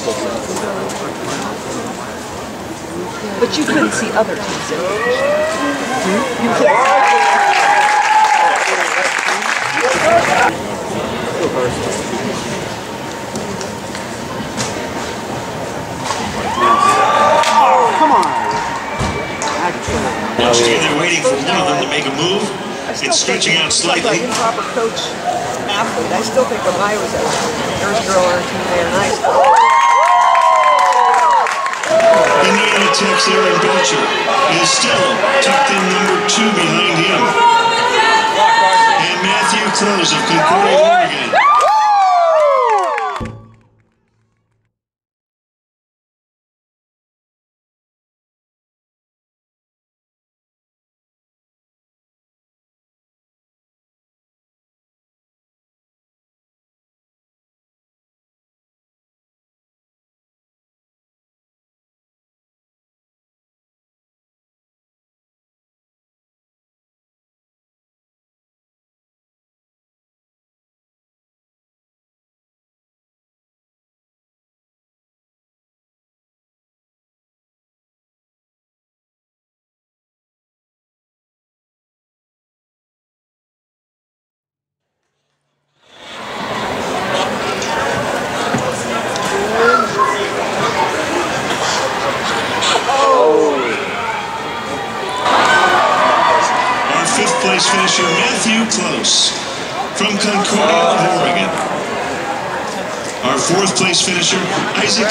But you couldn't see other considerations. You can't. Once again, they're waiting for one of them to make a move. It's stretching out slightly. Like improper coach athlete. I still think Ohio was a first girl or two there. Nice. Matthew Close of Concordia, place finisher, Matthew Close from Concordia, Oregon. Our fourth place finisher, Isaac